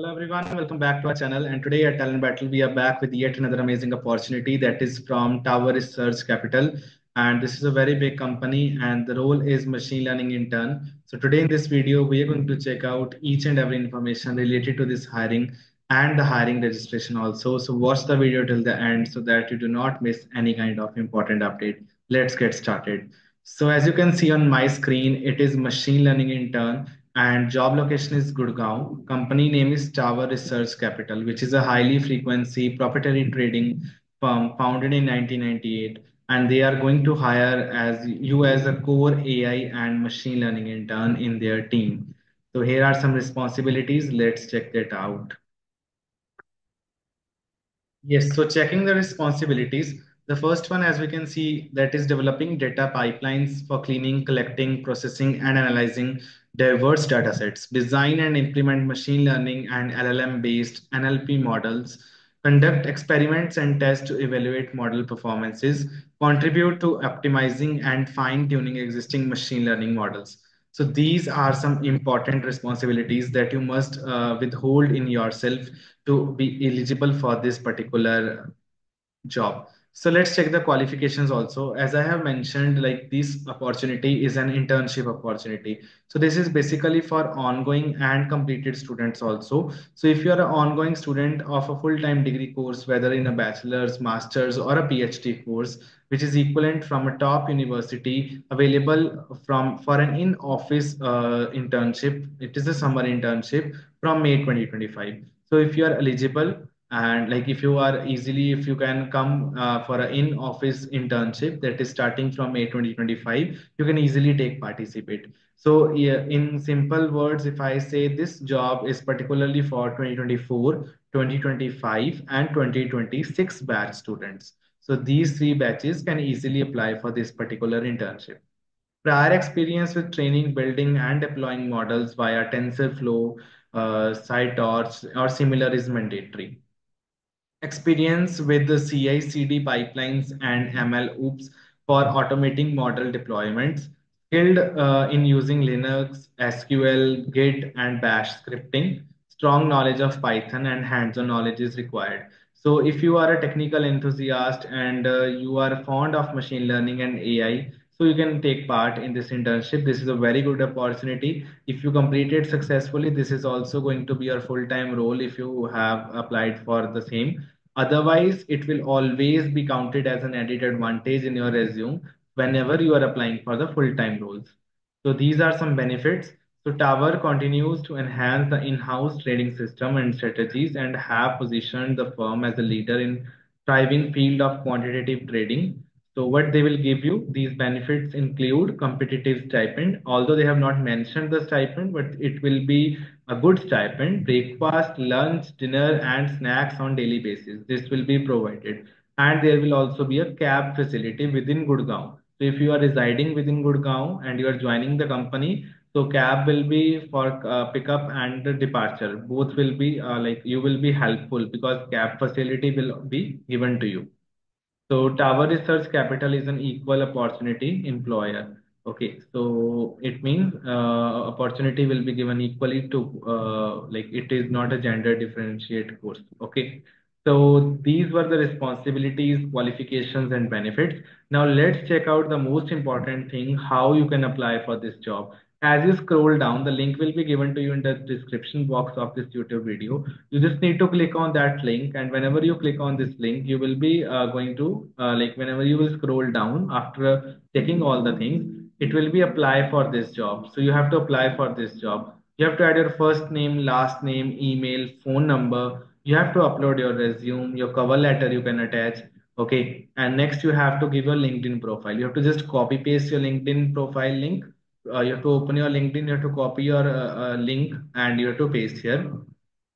Hello everyone, welcome back to our channel. And today at Talent Battle, we are back with yet another amazing opportunity that is from Tower Research Capital. And this is a very big company and the role is machine learning intern. So today in this video, we are going to check out each and every information related to this hiring and the hiring registration also. So watch the video till the end so that you do not miss any kind of important update. Let's get started. So as you can see on my screen, it is machine learning intern and job location is Gurgaon. Company name is Tower Research Capital, which is a highly frequency proprietary trading firm founded in 1998. And they are going to hire as you as a core AI and machine learning intern in their team. So here are some responsibilities. Let's check that out. Yes, so checking the responsibilities. The first one, as we can see, that is developing data pipelines for cleaning, collecting, processing, and analyzing diverse data sets, design and implement machine learning and LLM-based NLP models, conduct experiments and tests to evaluate model performances, contribute to optimizing and fine-tuning existing machine learning models. So these are some important responsibilities that you must uh, withhold in yourself to be eligible for this particular job. So let's check the qualifications also. As I have mentioned, like this opportunity is an internship opportunity. So this is basically for ongoing and completed students also. So if you are an ongoing student of a full-time degree course, whether in a bachelor's, master's or a PhD course, which is equivalent from a top university available from for an in-office uh, internship. It is a summer internship from May 2025. So if you are eligible, and like if you are easily if you can come uh, for an in-office internship that is starting from May 2025 you can easily take participate. So yeah, in simple words if I say this job is particularly for 2024 2025 and 2026 batch students. So these three batches can easily apply for this particular internship. Prior experience with training building and deploying models via TensorFlow uh, PyTorch or similar is mandatory experience with the CI/CD pipelines and ML Ops for automating model deployments, skilled uh, in using Linux, SQL, Git, and Bash scripting. Strong knowledge of Python and hands-on knowledge is required. So if you are a technical enthusiast and uh, you are fond of machine learning and AI, so you can take part in this internship. This is a very good opportunity. If you complete it successfully, this is also going to be your full-time role if you have applied for the same. Otherwise, it will always be counted as an added advantage in your resume whenever you are applying for the full-time roles. So these are some benefits. So Tower continues to enhance the in-house trading system and strategies and have positioned the firm as a leader in thriving field of quantitative trading so what they will give you, these benefits include competitive stipend, although they have not mentioned the stipend, but it will be a good stipend, breakfast, lunch, dinner, and snacks on daily basis. This will be provided. And there will also be a cab facility within Gurgaon. So if you are residing within Gurgaon and you are joining the company, so cab will be for uh, pickup and departure. Both will be uh, like you will be helpful because cab facility will be given to you. So Tower Research Capital is an equal opportunity employer. Okay, so it means uh, opportunity will be given equally to uh, like it is not a gender differentiate course. Okay, so these were the responsibilities, qualifications, and benefits. Now let's check out the most important thing: how you can apply for this job. As you scroll down, the link will be given to you in the description box of this YouTube video. You just need to click on that link. And whenever you click on this link, you will be uh, going to, uh, like whenever you will scroll down after checking all the things, it will be apply for this job. So you have to apply for this job. You have to add your first name, last name, email, phone number. You have to upload your resume, your cover letter you can attach. Okay. And next you have to give your LinkedIn profile. You have to just copy paste your LinkedIn profile link uh, you have to open your LinkedIn, you have to copy your uh, uh, link and you have to paste here.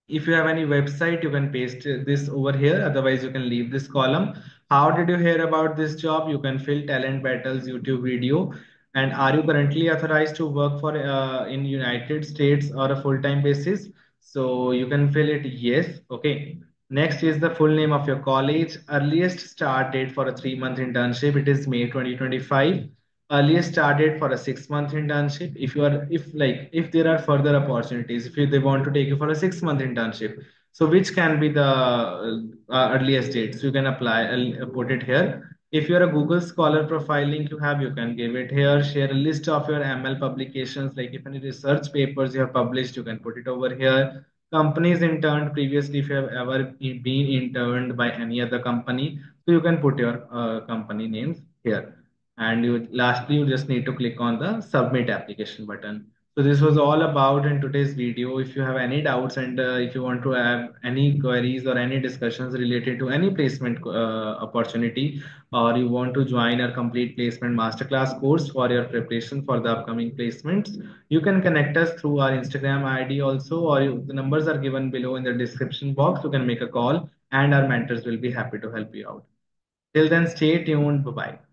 If you have any website, you can paste this over here. Otherwise, you can leave this column. How did you hear about this job? You can fill Talent Battles YouTube video. And are you currently authorized to work for uh, in United States or a full-time basis? So you can fill it yes. Okay. Next is the full name of your college. Earliest start date for a three-month internship. It is May 2025 earliest started for a six month internship. If you are if like if there are further opportunities if you, they want to take you for a six month internship. So which can be the uh, earliest date so you can apply I'll put it here. If you're a google scholar profile link you have you can give it here. Share a list of your ml publications. Like if any research papers you have published you can put it over here. Companies interned previously if you have ever been interned by any other company so you can put your uh, company names here and you lastly you just need to click on the submit application button. So this was all about in today's video. If you have any doubts and uh, if you want to have any queries or any discussions related to any placement uh, opportunity or you want to join our complete placement masterclass course for your preparation for the upcoming placements you can connect us through our instagram id also or you, the numbers are given below in the description box. You can make a call and our mentors will be happy to help you out. Till then stay tuned. Bye bye